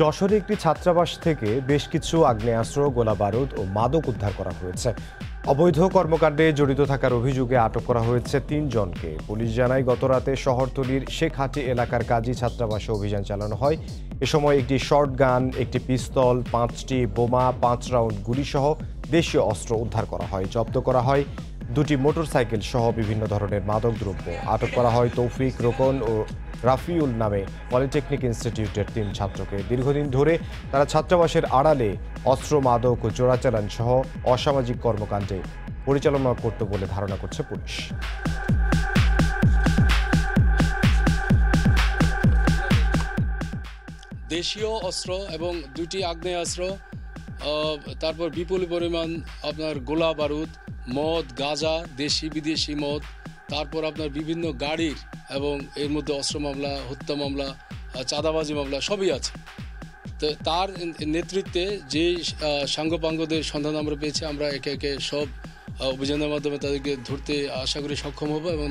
যশোরে একটি ছাত্রাবাস থেকে বেশ কিছু আগ্নেয়াস্ত্র গোলা বারুদ ও মাদক উদ্ধার করা হয়েছে। অবৈধ কর্মকাণ্ডে জড়িত থাকার অভিযোগে আটক করা হয়েছে তিনজনকে। পুলিশ জানায়, গতরাতে শহরতলির শেখহাটি এলাকার কাজী ছাত্রাবাসে অভিযান চালানো হয়। এ সময় একটি শর্ট গান একটি পিস্তল, পাঁচটি বোমা, পাঁচ রাউন্ড গুলিসহ দেশীয় অস্ত্র উদ্ধার করা হয়, জব্দ করা হয়। দুটি মোটরসাইকেল সহ বিভিন্ন ধরনের মাদক দ্রব্য আটক করা হয়। তৌফিক রোকন ও রাফিউল নামে পলিটেকনিক ইনস্টিটিউটের তিন ছাত্রকে দীর্ঘদিন ধরে তারা ছাত্রাবাসের আড়ালে অস্ত্র, মাদক ও চোরাচালান সহ অসামাজিক কর্মকাণ্ডে পরিচালনা করত বলে ধারণা করছে পুলিশ। দেশীয় অস্ত্র এবং দুটি আগ্নেয়াস্ত্র তারপর বিপুল পরিমাণ আপনার গোলা বারুদ, মদ, গাঁজা দেশি বিদেশি মদ, তারপর আপনার বিভিন্ন গাড়ির এবং এর মধ্যে অস্ত্র মামলা, হত্যা মামলা চাঁদাবাজি মামলা সবই আছে। তো তার নেতৃত্বে যে সাঙ্গপাঙ্গদের সন্ধান আমরা পেয়েছি, আমরা একে একে সব অভিযানের মাধ্যমে তাদেরকে ধরতে আশা করি সক্ষম হব এবং